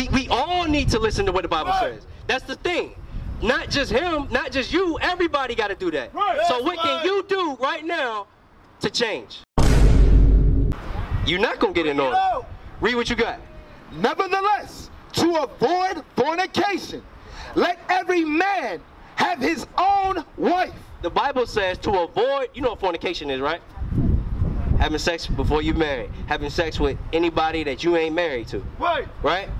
We we all need to listen to what the Bible says. That's the thing. Not just him, not just you. Everybody got to do that. Right. So That's what can you do right now to change? You're not gonna get in Bring it order. Read what you got. Nevertheless, to avoid fornication, let every man have his own wife. The Bible says to avoid. You know what fornication is, right? Having sex before you marry. Having sex with anybody that you ain't married to. Right. right?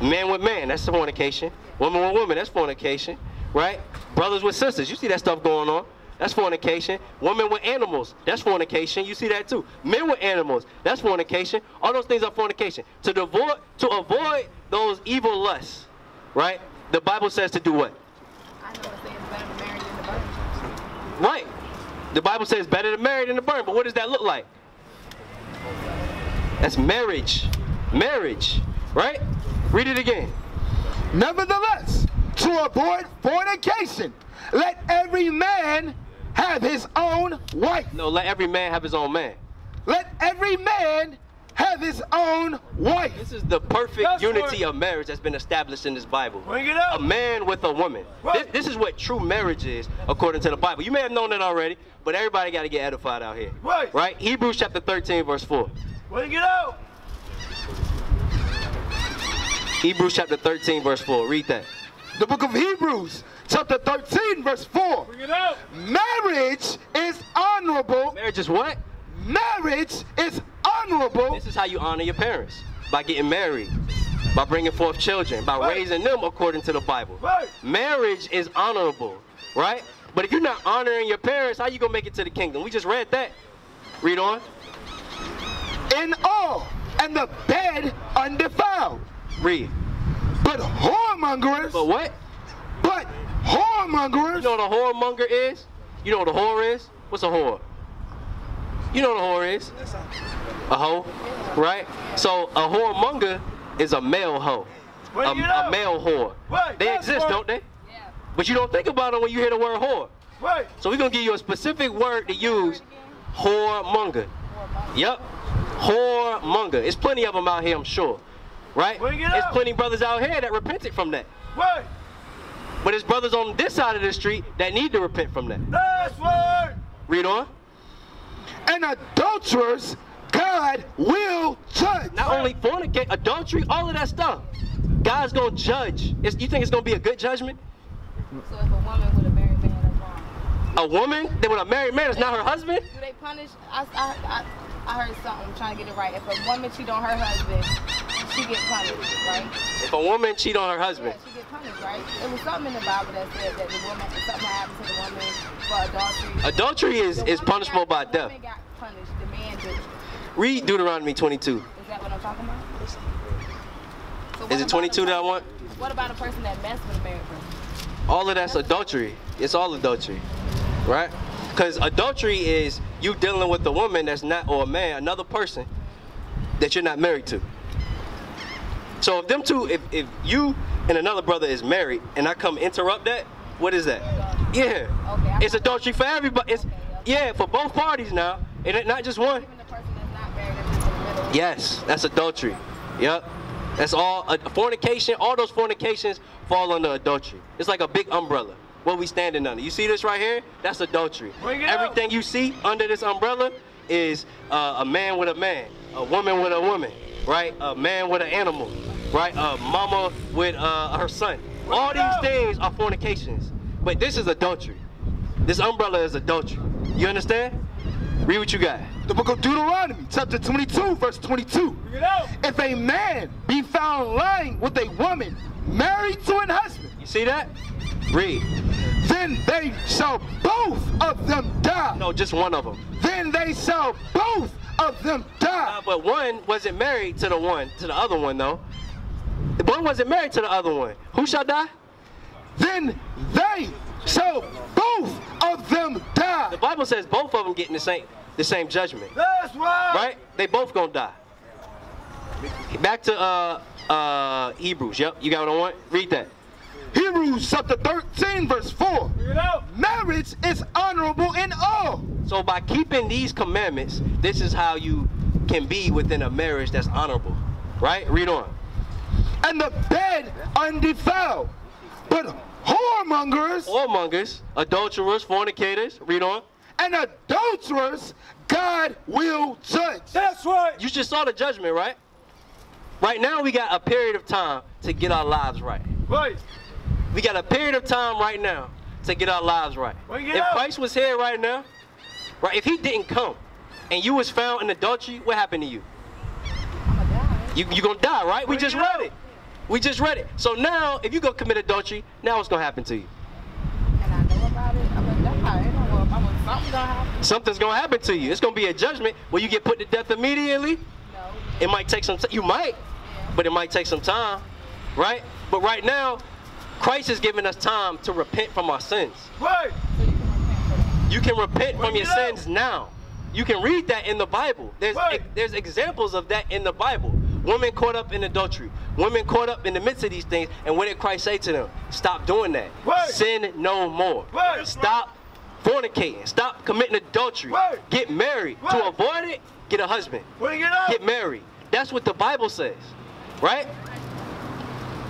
Man with man, that's fornication. Woman with woman, that's fornication, right? Brothers with sisters, you see that stuff going on. That's fornication. Women with animals, that's fornication. You see that too. Men with animals, that's fornication. All those things are fornication. To avoid to avoid those evil lusts, right? The Bible says to do what? I know it says better to marry than to burn. Right. The Bible says better to marry than to burn, but what does that look like? That's marriage. Marriage, right? Read it again. Nevertheless, to avoid fornication, let every man have his own wife. No, let every man have his own man. Let every man have his own wife. This is the perfect That's unity of marriage that's been established in this Bible. Bring it up. A man with a woman. Right. This, this is what true marriage is, according to the Bible. You may have known that already, but everybody got to get edified out here. Right. Right? Hebrews chapter 13, verse 4. Bring it out. Hebrews chapter 13, verse 4. Read that. The book of Hebrews, chapter 13, verse 4. Bring it out. Marriage is honorable. Marriage is what? Marriage is honorable. This is how you honor your parents by getting married, by bringing forth children, by Right. raising them according to the Bible. Right. Marriage is honorable, right? But if you're not honoring your parents, how you gonna make it to the kingdom? We just read that. Read on. in all, and the bed undefiled. Read. But whoremongers, But what? but whoremongers. You know what a whoremonger is? You know what a whore is? What's a whore? You know what a whore is? A hoe, right? So a whoremonger is a male hoe, a, Bring it a male whore. Right, They exist, right. don't they? Yeah. But you don't think about them when you hear the word whore. Right. So we're gonna give you a specific word to use, whoremonger. Yep, whoremonger. It's plenty of them out here, I'm sure. Right? Bring it There's out. plenty brothers out here that repented from that. Right. But there's brothers on this side of the street that need to repent from that. That's right. Read on. and adulterers, God will judge. Not only fornicate, adultery, all of that stuff. God's gonna judge. It's, you think it's gonna be a good judgment? So if a woman with a married man, that's wrong. A woman that with a married man is not her husband? Do they punish? I, I, I, I heard something. I'm trying to get it right. If a woman cheat on her husband, she get punished, right? If a woman cheat on her Yeah, husband, she get punished, right? It was something in the Bible that said that the woman, if something happened to the woman for adultery. adultery is, is punishable by the death. got punished. The man didn't. Read Deuteronomy 22. Is that what I'm talking about? So Is it 22 that I want? What about a person that messed with a married person? All of that's adultery. It's all adultery, right? Because adultery is you dealing with a woman that's not, or a man, another person that you're not married to. So if them two, if, if you and another brother is married, and I come interrupt that, what is that? Yeah, Okay, it's adultery for everybody. It's yeah for both parties now, and it, not just one. Even the person that's not married, that's just in the middle. Yes, that's adultery. Yep. That's all uh, fornication. All those fornications fall under adultery. It's like a big umbrella. What we standing under. You see this right here? That's adultery. Bring it out. Everything you see under this umbrella is uh, a man with a man, a woman with a woman, right? A man with an animal, right? A mama with uh, her son. All these things are fornications. But this is adultery. This umbrella is adultery. You understand? Read what you got. The book of Deuteronomy, chapter 22, verse 22. Bring it out. If a man be found lying with a woman married to an husband, You see that? Read. then they shall both of them die. No, just one of them. Then they shall both of them die. Uh, but one wasn't married to the one, to the other one though. The one wasn't married to the other one. Who shall die? Then they shall both of them die. The Bible says both of them getting the same, the same judgment, That's right. right? They both gonna die. Back to uh, uh, Hebrews. Yep, you got what I want. Read that. Hebrews chapter 13, verse 4. Bring it out. Marriage is honorable in all. So by keeping these commandments, this is how you can be within a marriage that's honorable, right? Read on. And the bed undefiled. But whoremongers Whoremongers, adulterers, fornicators, read on. and adulterers God will judge. That's right. You just saw the judgment, right? Right now, we got a period of time to get our lives right. Right. We got a period of time right now to get our lives right. Bring If up. Christ was here right now, right? If he didn't come, and you was found in adultery, what happened to you? I'm a die. You you gonna die, right? We Bring just it read up. it. We just read it. So now, if you go commit adultery, now what's gonna happen to you? And I know about it. I'm a die. It don't work. I'm a, something's gonna happen. Gonna you. It's gonna be a judgment where you get put to death immediately. No. It might take some. T- you might, but it might take some time, right? But right now, Christ is giving us time to repent from our sins. Right. So you can repent. You can repent from your up. sins now. You can read that in the Bible. There's Right. there's examples of that in the Bible. Women caught up in adultery. Women caught up in the midst of these things. And what did Christ say to them? Stop doing that. Sin no more. Stop fornicating. Stop committing adultery. Get married. To avoid it, get a husband. Bring it up. Get married. That's what the Bible says. Right?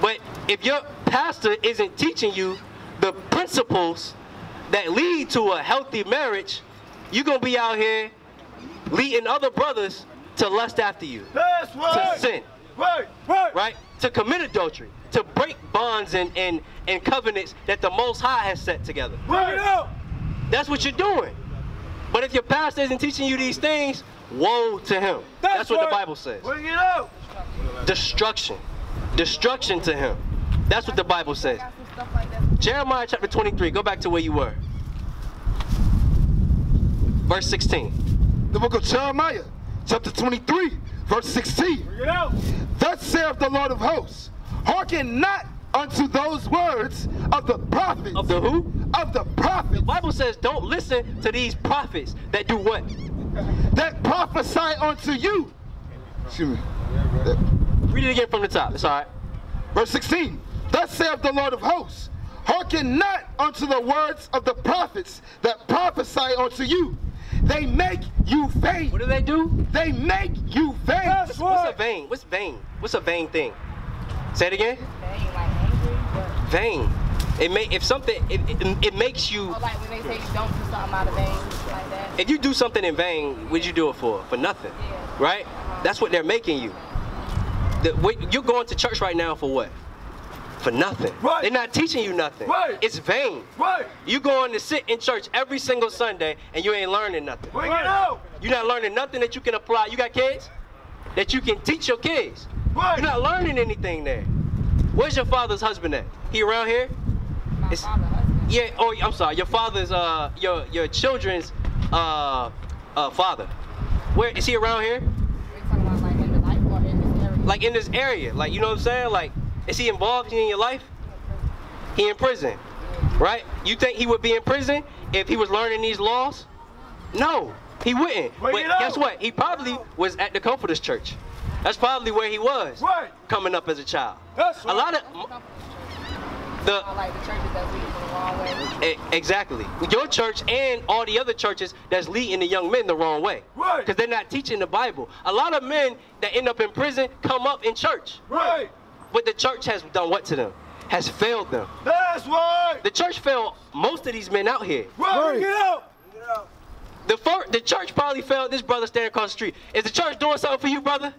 But if your pastor isn't teaching you the principles that lead to a healthy marriage, you're going to be out here leading other brothers to lust after you, That's right. to sin, Right. Right. right? To commit adultery, to break bonds and, and, and covenants that the Most High has set together. Bring it up. That's what you're doing. But if your pastor isn't teaching you these things, woe to him. That's, what right. the Bible says. Bring it up. Destruction. Destruction to him. That's what the Bible says. Got some stuff like. Jeremiah chapter 23. Go back to where you were. Verse 16. The book of Jeremiah, chapter 23, verse 16. Bring it out. Thus saith the Lord of hosts, hearken not unto those words of the prophets. Of the who? Of the prophets The Bible says don't listen to these prophets that do what? that prophesy unto you. Excuse me. That- Read it again from the top. It's all right. Verse 16. Thus saith the Lord of hosts, hearken not unto the words of the prophets that prophesy unto you. They make you vain. What do they do? They make you vain. That's What's a right. vain? What's vain? What's a vain thing? Say it again. They like angry, Vain. It may if something it, it, it makes you or like when they say you don't do something out of vain, like that. if you do something in vain, what'd you do it for? For nothing, Yeah. right? That's what they're making you. The, what, you're going to church right now for what? For nothing. Right. They're not teaching you nothing. Right. It's vain. Right. You going to sit in church every single Sunday and you ain't learning nothing. Bring it out. You're not learning nothing that you can apply. You got kids? That you can teach your kids. Right. You're not learning anything there. Where's your father's husband at? He around here? My It's- father, husband. Yeah. Oh, I'm sorry. Your father's uh your your children's uh uh father. Where is he around here? We talking about like in the life or in this area. Like in this area? Like you know what I'm saying? Like is he involved in your life? He in prison, right? You think he would be in prison if he was learning these laws? No, he wouldn't. Bring but guess what? He probably was at the Comforters Church. That's probably where he was Right. coming up as a child. That's A lot of the like the churches that lead the wrong way. Exactly. Your church and all the other churches that's leading the young men the wrong way. Right. Because they're not teaching the Bible. A lot of men that end up in prison come up in church. Right. But the church has done what to them? Has failed them. That's right. The church failed most of these men out here. Right. Bring it out. The fir- the church probably failed this brother standing across the street. Is the church doing something for you, brother?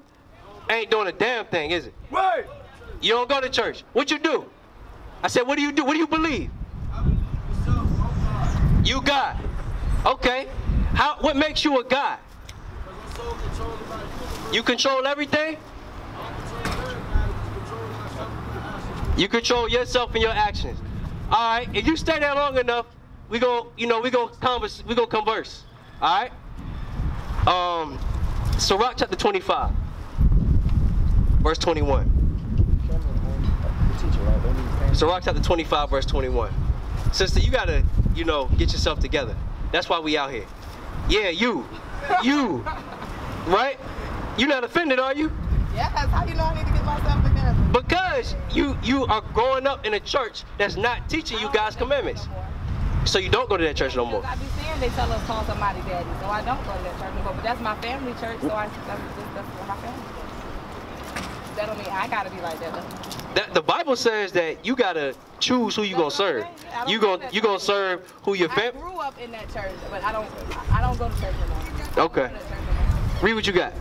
Ain't doing a damn thing, is it? Right. You don't go to church. What you do? I said, what do you do? What do you believe? I believe myself. You God. Okay. How? What makes you a God? You control everything. You control yourself and your actions. All right. If you stay there long enough, we go. You know, we go converse. We go converse. All right. Um, Sirach chapter 25, verse 21. Sirach chapter 25, verse 21. Sister, you gotta, you know, get yourself together. That's why we out here. Yeah, you. You. Right? You not offended, are you? Yes, how you know I need to get myself together? Because you you are growing up in a church that's not teaching you God's commandments. So you don't go to that church no more. Because I be seeing they tell us call somebody daddy, so I don't go to that church no more. But that's my family church, so I that's, that's, that's what my family does. That don't mean I gotta be like that. though. That the Bible says that you gotta choose who you gonna That's what I'm serve. saying. You gonna you gonna serve who your I grew up in that church, but I don't. I I don't go to church anymore. Okay. I don't go to church anymore. Read what you got.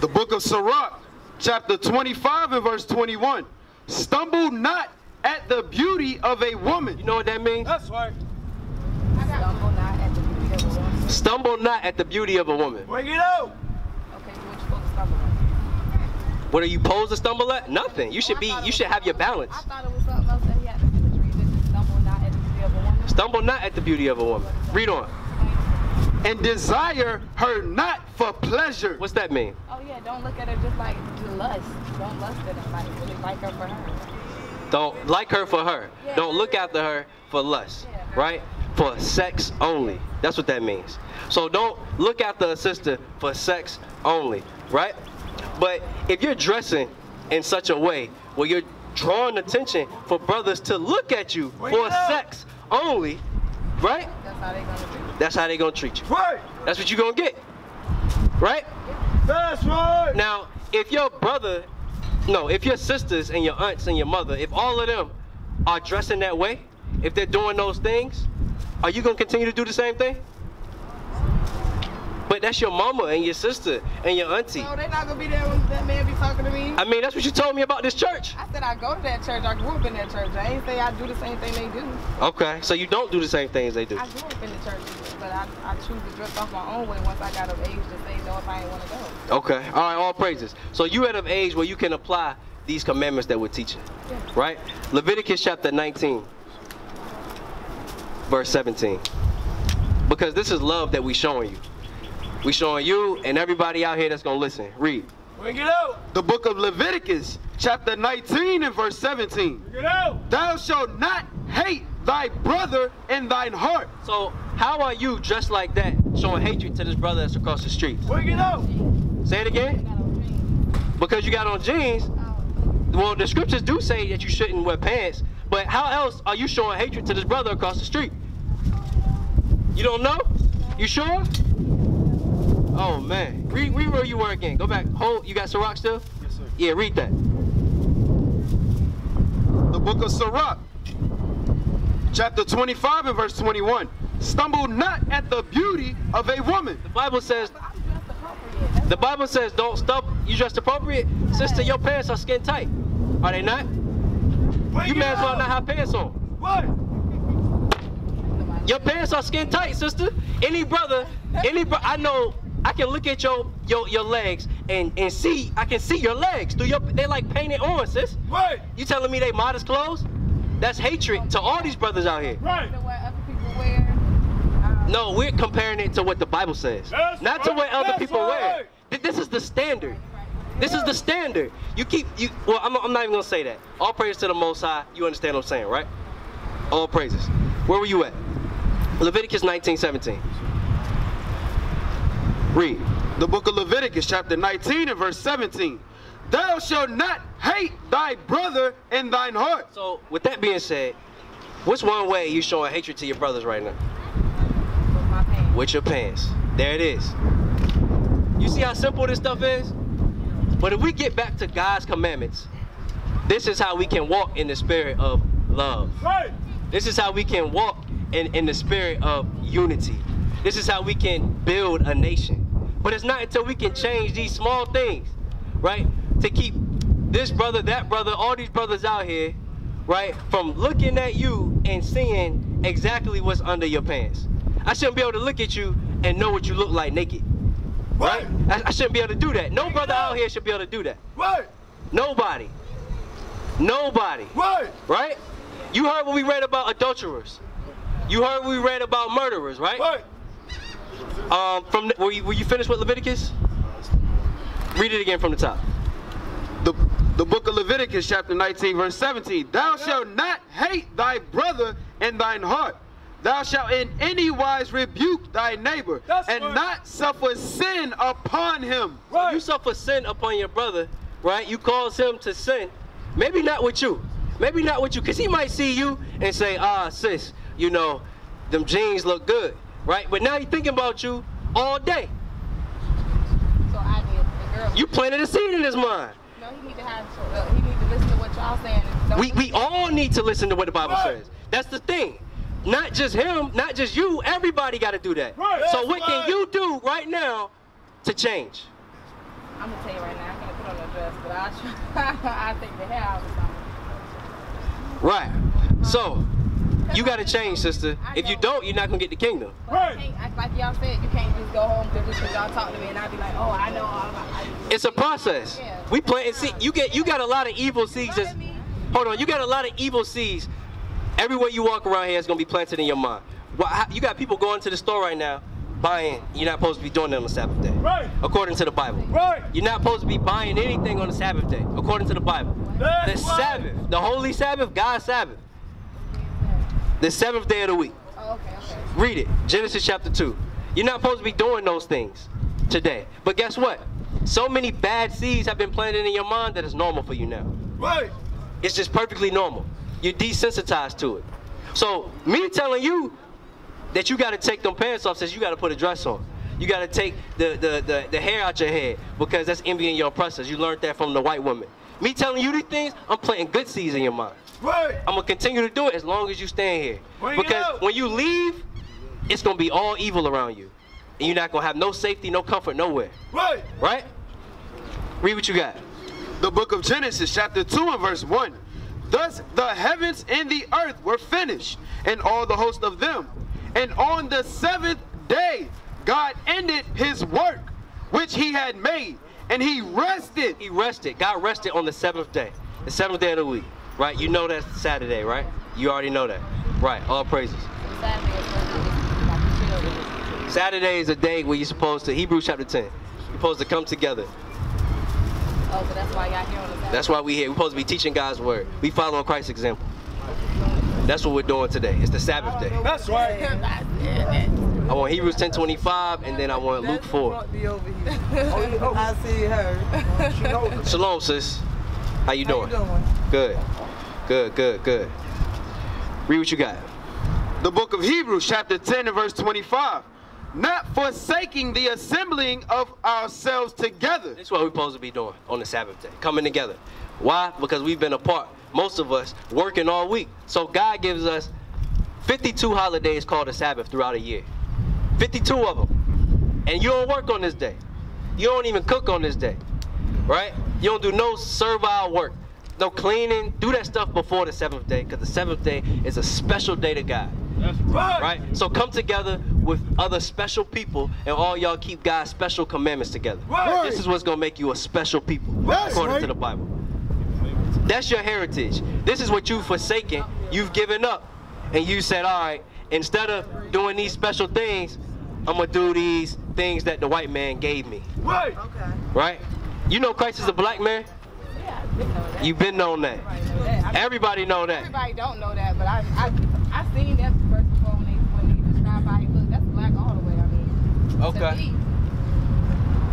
The book of Sirach, chapter 25 and verse 21. Stumble not at the beauty of a woman. You know what that means? That's right. Stumble not at the beauty of a woman. Stumble not at the beauty of a woman. Bring it out. Okay, what you supposed to stumble at? What are you supposed to stumble at? Nothing. You should Oh, I be. You should have your balance. I thought it was something else that he had to do with read. Just stumble not at the beauty of a woman. Stumble not at the beauty of a woman. Read on. And desire her not for pleasure. What's that mean? Oh yeah, don't look at her just like to lust. Don't lust at her. Like really like her for her. Don't like her for her. Don't look after her for lust. Right? For sex only. That's what that means. So don't look after a sister for sex only. Right? But if you're dressing in such a way where you're drawing attention for brothers to look at you Bring for it out. sex only, right? That's how they gonna do. That's how they gonna treat you. Right. That's what you gonna get. Right? That's right. Now, if your brother, no, if your sisters and your aunts and your mother, if all of them are dressing that way, if they're doing those things, are you gonna continue to do the same thing? But that's your mama and your sister and your auntie. No, they're not gonna be there when that man be talking to me. I mean, that's what you told me about this church. I said I go to that church. I grew up in that church. I ain't say I do the same thing they do. Okay, so you don't do the same things they do. I grew up in the church, but I, I choose to dress off my own way once I got of age to say no if I ain't want to go. Okay, all right, all praises. So you at an age where you can apply these commandments that we're teaching, Yeah. right? Leviticus chapter 19, verse 17. Because this is love that we showing you. We showing you and everybody out here that's gonna listen. Read. Bring it out. The book of Leviticus, chapter 19 and verse 17. Bring it out. Thou shalt not hate thy brother in thine heart. So how are you dressed like that, showing hatred to this brother that's across the street? Bring it out. Say it again. got on jeans. Because you got on jeans. Well, the scriptures do say that you shouldn't wear pants, but how else are you showing hatred to this brother across the street? You don't know? You sure? Oh man. Read, read where you were again. Go back. Hold. You got Sirach still? Yes, sir. Yeah, read that. The book of Sirach, chapter 25 and verse 21. Stumble not at the beauty of a woman. The Bible says. I'm dressed appropriate. That's The Bible says don't stop. You dressed appropriate, sister. Your pants are skin tight. Are they not? Bring You may as well out. not have pants on. What? Your pants are skin tight, sister. Any brother, any bro- I know. I can look at your your your legs and and see. I can see your legs through your. They like painted on, sis. Right. You telling me they modest clothes? That's hatred to all these brothers out here. Right. to what other people wear. Um, No, we're comparing it to what the Bible says, That's not to right. what other That's people wear. right. Th- This is the standard. This is the standard. You keep you. Well, I'm, I'm not even gonna say that. All praise to the Most High. You understand what I'm saying, right? All praises. Where were you at? Leviticus 19, 17. Read. The book of Leviticus, chapter 19 and verse 17. Thou shalt not hate thy brother in thine heart. So, with that being said, what's one way you showing hatred to your brothers right now? with my pants. With your pants. There it is. You see how simple this stuff is? But if we get back to God's commandments, this is how we can walk in the spirit of love. Right. This is how we can walk in, in the spirit of unity. This is how we can build a nation. But it's not until we can change these small things, right? To keep this brother, that brother, all these brothers out here, right? From looking at you and seeing exactly what's under your pants. I shouldn't be able to look at you and know what you look like naked, right? Right. I, I shouldn't be able to do that. No brother out here should be able to do that. Right. Nobody. Nobody Right. right? You heard what we read about adulterers. You heard what we read about murderers, right? Right. Um, from the, were you, were you finished with Leviticus? Read it again from the top. The, the book of Leviticus, chapter 19, verse 17. Thou shalt not hate thy brother in thine heart. Thou shalt in any wise rebuke thy neighbor, That's and right. not suffer sin upon him. Right. You suffer sin upon your brother, right? You cause him to sin. Maybe not with you. Maybe not with you, because he might see you and say, ah, sis, you know, them jeans look good, right? But now he's thinking about you all day. So I did. The girl. You planted a seed in his mind. No, know, he need to. Uh, he need to listen to what y'all saying. We, we all need to listen to what the Bible Right. says. That's the thing. Not just him, not just you, everybody got to do that. Right. So That's what can you do right now to change? I'm gonna tell you right now, I can't put on a dress, but I try. I take the hair out or something. Right. So you got to change, sister. If you don't, you're not going to get the kingdom. Right. I can't, act like y'all said, you can't just go home just because y'all talk to me and I be like, oh, I know all about. It's a process. Yeah. We planting seed. You get you got a lot of evil seeds. That's, hold on, you got a lot of evil seeds. Everywhere you walk around here is gonna be planted in your mind. Why- how- You got people going to the store right now, buying. You're not supposed to be doing that on the Sabbath day, Right. according to the Bible. Right. You're not supposed to be buying anything on the Sabbath day, according to the Bible. That's the right. Sabbath, the holy Sabbath, God's Sabbath, the seventh day of the week. oh, okay, okay. Read it. Genesis chapter 2. You're not supposed to be doing those things today. But guess what? So many bad seeds have been planted in your mind that it's normal for you now. Right. It's just perfectly normal. You're desensitized to it. So me telling you that you got to take them pants off says you got to put a dress on. You got to take the, the, the, the hair out your head because that's envying your oppressors. You learned that from the white woman. Me telling you these things, I'm planting good seeds in your mind. Right. I'm gonna continue to do it as long as you stay here. Bring because when you leave, it's gonna be all evil around you. And you're not gonna have no safety, no comfort nowhere. Right. Right? Read what you got. The book of Genesis, chapter 2 and verse 1. Thus the heavens and the earth were finished, and all the host of them. And on the seventh day, God ended his work which he had made, and he rested. He rested. God rested on the seventh day. The seventh day of the week. Right? You know that's Saturday, right? You already know that. Right. All praises. Saturday is supposed to be like a day. Saturday is a day where you're supposed to, Hebrews chapter 10, you're supposed to come together. Oh, so that's why y'all here on the Saturday. That's why we here. We're supposed to be teaching God's word. We following Christ's example. That's what we're doing today. It's the Sabbath day. That's right. I want Hebrews 10:25 and then I want Luke 4. I see her. Shalom, sis. How you How you doing? Good. Good, good, good. Read what you got. The book of Hebrews, chapter 10 and verse 25. Not forsaking the assembling of ourselves together. This is what we're supposed to be doing on the Sabbath day. Coming together. Why? Because we've been apart. Most of us working all week. So God gives us 52 holidays called a Sabbath throughout a year. 52 of them. And you don't work on this day. You don't even cook on this day. Right? You don't do no servile work. No cleaning. Do that stuff before the seventh day because the seventh day is a special day to God. That's right. Right? So come together with other special people and all y'all keep God's special commandments together. Right. This is what's gonna make you a special people, That's according right. to the Bible. That's your heritage. This is what you've forsaken, you've given up. And you said, all right, instead of doing these special things, I'm gonna do these things that the white man gave me. Right. Okay. Right? You know Christ is a black man? You've been known that. Everybody know that. Everybody know that. Everybody don't know that, but I I I seen that before when they when they describe how he looked. That's black all the way. I mean, Okay.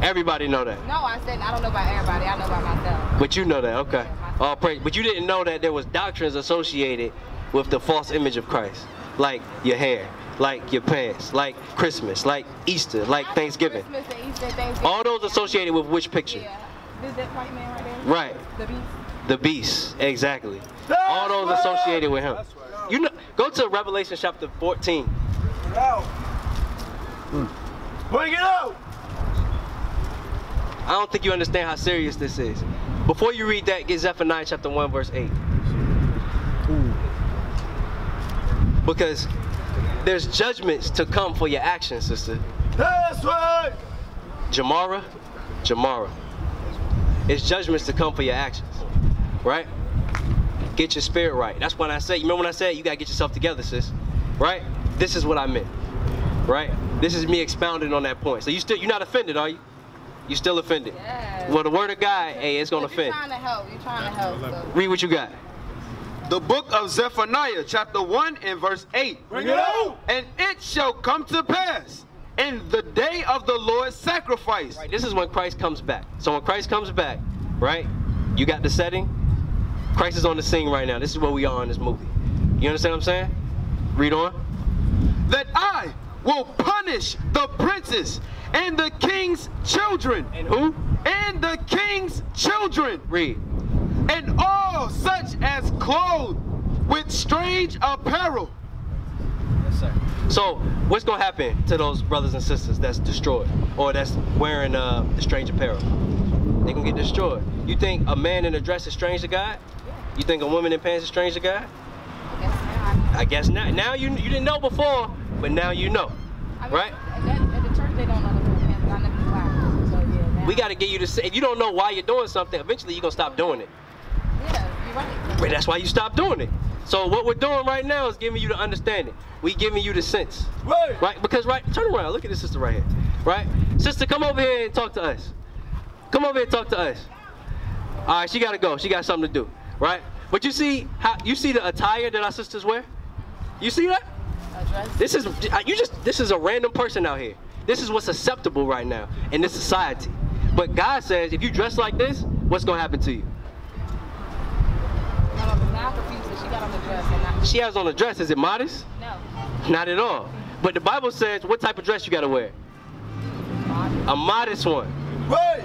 Everybody know that. No, I said I don't know about everybody. I know about myself. But you know that, okay. All praise. But you didn't know that there was doctrines associated with the false image of Christ, like your hair, like your pants, like Christmas, like Easter, like Thanksgiving. Christmas and Easter Thanksgiving. All those associated with which picture? Yeah. This that white man right there. Right. The beast. The beast, exactly. That's All those right. associated with him. That's right. You know, go to Revelation chapter 14. Bring it Out. Hmm. Bring it out. I don't think you understand how serious this is. Before you read that, get Zephaniah chapter 1, verse 8. Because there's judgments to come for your actions, sister. That's right. Jamara, Jamara. It's judgments to come for your actions, right? Get your spirit right. That's when I say, you remember when I said you gotta get yourself together, sis, right? This is what I meant, right? This is me expounding on that point. So you still, you're not offended, are you? You still offended? Yes. Well, the word of God, hey, it's gonna But you're offend. trying to help. You're trying to help. So. Read what you got. The book of Zephaniah, chapter 1 and verse 8. Bring it out. And it shall come to pass in the day of the Lord's sacrifice. Right, this is when Christ comes back. So when Christ comes back, right? You got the setting. Christ is on the scene right now. This is where we are in this movie. You understand what I'm saying? Read on. That I will punish the princes and the king's children. And who? And the king's children. Read. And all such as clothed with strange apparel. Yes, sir. So, what's gonna happen to those brothers and sisters that's destroyed or that's wearing uh, the strange apparel? They gonna get destroyed. You think a man in a dress is strange to God? Yeah. You think a woman in pants is strange to God? I guess not. I guess now. Now you you didn't know before, but now you know, I mean, right? At, the church, they don't know the pants. I never tried. So yeah. We got to get you to say. If you don't know why you're doing something, eventually you're gonna stop doing it. Yeah, you're right. But that's why you stop doing it. So what we're doing right now is giving you the understanding. We giving you the sense. Right. Right? Because right, turn around. Look at this sister right here. Right? Sister, come over here and talk to us. Come over here and talk to us. All right, she gotta go. She got something to do. Right? But you see how you see the attire that our sisters wear? You see that? A dress. This is uh, you just this is a random person out here. This is what's acceptable right now in this society. But God says if you dress like this, what's gonna happen to you? No, no, 'cause now I'm confused. 'cause She got on the dress and not. She has on a dress. Is it modest? No. Not at all. But the Bible says what type of dress you gotta wear? A modest one. Right.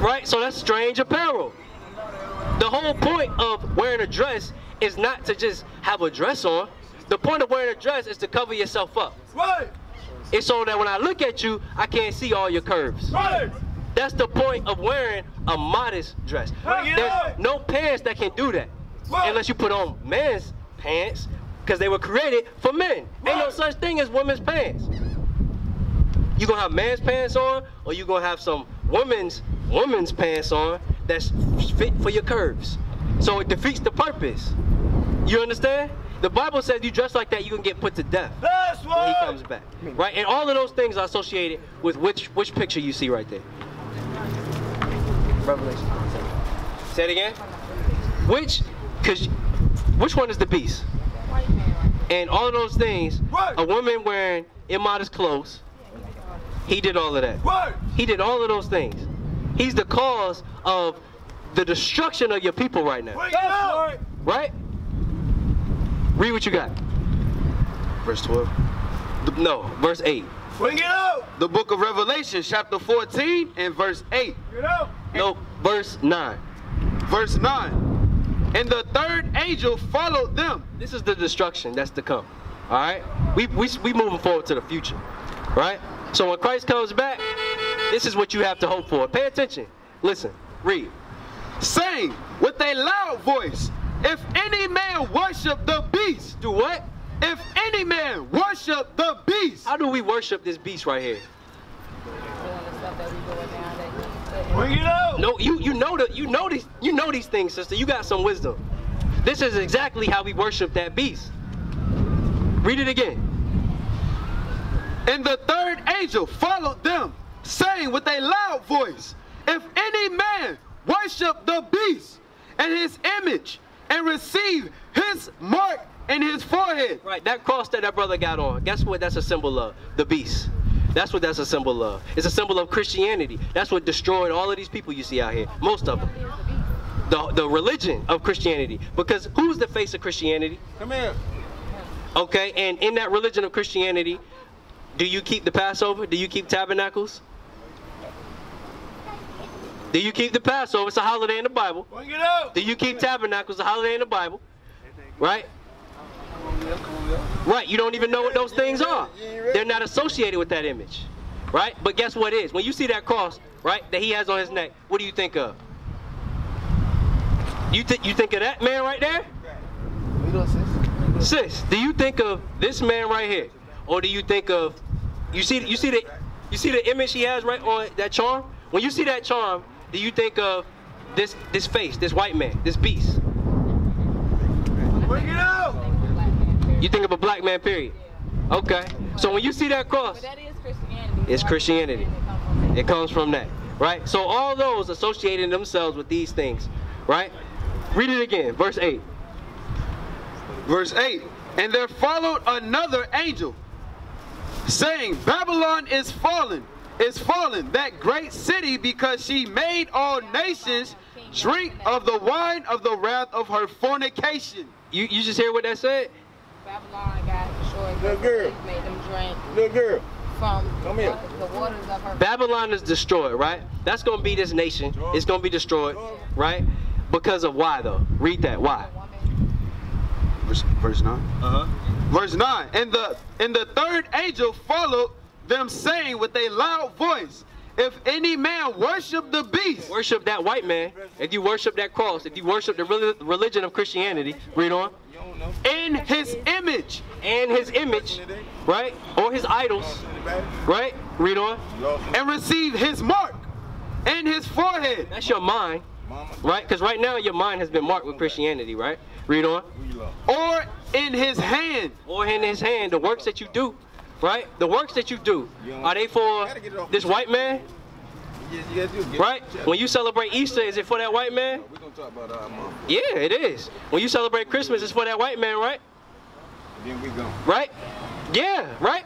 Right? So that's strange apparel. The whole point of wearing a dress is not to just have a dress on. The point of wearing a dress is to cover yourself up. Right. It's so that when I look at you, I can't see all your curves. Right. That's the point of wearing a modest dress. Bring There's no pants that can do that. Unless you put on men's pants, because they were created for men. Ain't no such thing as women's pants. You gonna have men's pants on, or you gonna have some women's women's pants on that's fit for your curves. So it defeats the purpose. You understand? The Bible says you dress like that, you can get put to death That's when he comes back. Right? And all of those things are associated with which which picture you see right there. Revelation. Say it again. Which cause which one is the beast? White man And all of those things, a woman wearing immodest clothes, he did all of that. Right. He did all of those things. He's the cause of the destruction of your people right now. Bring it out. Right? Read what you got. Verse 12. No, verse 8. Bring it out. The book of Revelation, chapter 14, and verse 8. Bring it out. No, verse 9. Verse 9. And the third angel followed them. This is the destruction that's to come. All right? We, we, we moving forward to the future. Right? So when Christ comes back, this is what you have to hope for. Pay attention. Listen. Read. saying with a loud voice, If any man worship the beast, Do what? if any man worship the beast, How do we worship this beast right here? Bring it out. No, you you know the you know these you know these things, sister. You got some wisdom. This is exactly how we worship that beast. Read it again. and the third angel followed them, saying with a loud voice, If any man worship the beast and his image, and receive his mark in his forehead, Right, that cross that that brother got on. Guess what? That's a symbol of the beast. That's what that's a symbol of. It's a symbol of Christianity. That's what destroyed all of these people you see out here. Most of them. The, the religion of Christianity. Because who's the face of Christianity? Come here. Okay, and in that religion of Christianity, do you keep the Passover? Do you keep tabernacles? Do you keep the Passover? It's a holiday in the Bible. Bring it out. Do you keep tabernacles? A holiday in the Bible, right? Right. You don't even know what those things are. They're not associated with that image, right? But guess what is? When you see that cross, right, that he has on his neck, what do you think of? You think you think of that man right there? Sis, do you think of this man right here, or do you think of you see you see the you see the image he has right on that charm? When you see that charm, do you think of this this face, this white man, this beast? Bring it out. You think of a black man, period. Okay. So when you see that cross, But that is Christianity. It's Christianity. it comes from that. it comes from that, right? So all those associating themselves with these things, right? Read it again, verse 8. verse 8. And there followed another angel, saying, Babylon is fallen, is fallen, that great city, because she made all nations drink of the wine of the wrath of her fornication. You you just hear what that said? Babylon got destroyed. Good because girl. they Made them drink Little girl. from Come here. the waters of her. Babylon is destroyed, right? That's going to be this nation. It's going to be destroyed, right? Because of why, though? Read that. Why? Verse, verse 9. Uh huh. Verse 9. And the and the third angel followed them, saying with a loud voice, If any man worship the beast, Worship that white man. If you worship that cross, if you worship the religion of Christianity, read on. In his image, And his image, right? Or his idols, right? Read on. and receive his mark in his forehead, That's your mind, right? Because right now your mind has been marked with Christianity, right? Read on. or in his hand, Or in his hand, the works that you do, right? The works that you do, are they for this white man, right? When you celebrate Easter, is it for that white man? We're gonna talk about our mom. Yeah, it is. When you celebrate Christmas, it's for that white man, right? Then we go. Right? Yeah, right?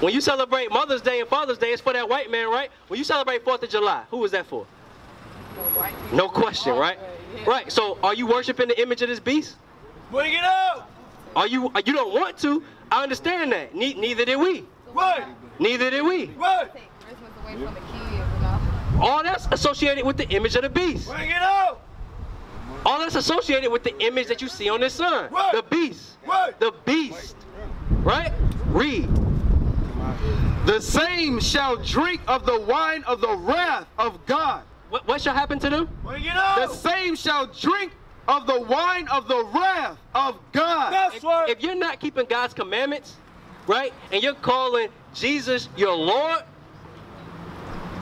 When you celebrate Mother's Day and Father's Day, it's for that white man, right? When you celebrate 4th of July, who is that for? No question, right? Right. So are you worshiping the image of this beast? Bring it out. Are you uh, you don't want to? I understand that. Ne- neither did we. What? Neither did we. What? Christmas away from the kids, you know. All that's associated with the image of the beast. Bring it out. All that's associated with the image that you see on this sun. Right. The beast. What? The beast. Right? Read. the same shall drink of the wine of the wrath of God. What, what shall happen to them? Bring it out. The same shall drink of the wine of the wrath of God. That's If, right. if you're not keeping God's commandments, right, and you're calling Jesus your Lord,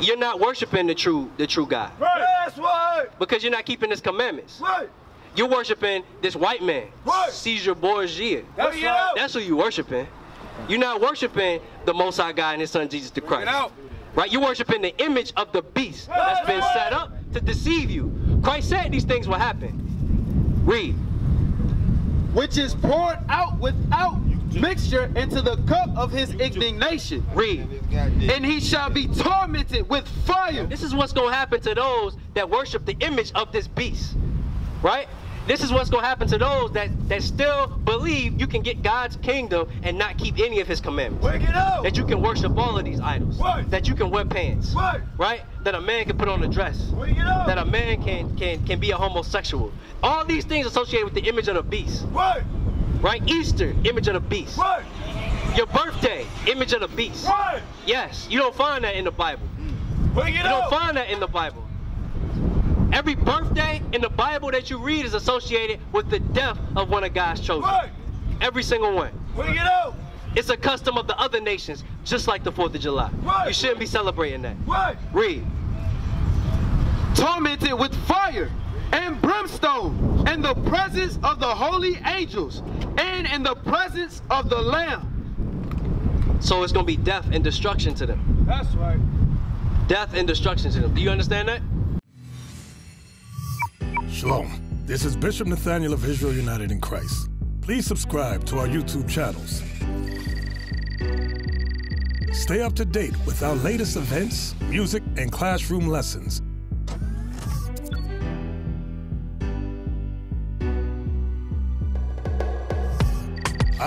you're not worshiping the true the true God Right. That's right. because you're not keeping His commandments. Right. You're worshiping this white man, Right. Caesar Borgia. That's Bring right. That's who you worshiping. You're not worshiping the Most High God and His Son Jesus the Christ. it out. Right? You're worshiping the image of the beast that's been set up to deceive you. Christ said these things will happen. Read. which is poured out without mixture into the cup of his indignation. Read. And he shall be tormented with fire. This is what's going to happen to those that worship the image of this beast. Right? This is what's going to happen to those that, that still believe you can get God's kingdom and not keep any of his commandments. Bring it out. That you can worship all of these idols. Right. That you can wear pants. Right. Right? That a man can put on a dress. Bring it out. That a man can can can be a homosexual. All these things associated with the image of the beast. Right. Right? Easter, image of the beast. Right. Your birthday, image of the beast. Right. Yes, you don't find that in the Bible. Bring it You don't find that in the Bible. Every birthday in the Bible that you read is associated with the death of one of God's chosen. Right. Every single one. Bring it out. It's a custom of the other nations, just like the 4th of July. Right. You shouldn't be celebrating that. Right. Read. tormented with fire and brimstone in the presence of the holy angels and in the presence of the Lamb. So it's going to be death and destruction to them. That's right. Death and destruction to them. Do you understand that? Shalom. This is Bishop Nathaniel of Israel United in Christ. Please subscribe to our YouTube channels. Stay up to date with our latest events, music, and classroom lessons.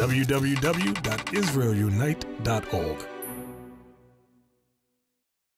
www.israelunite.org.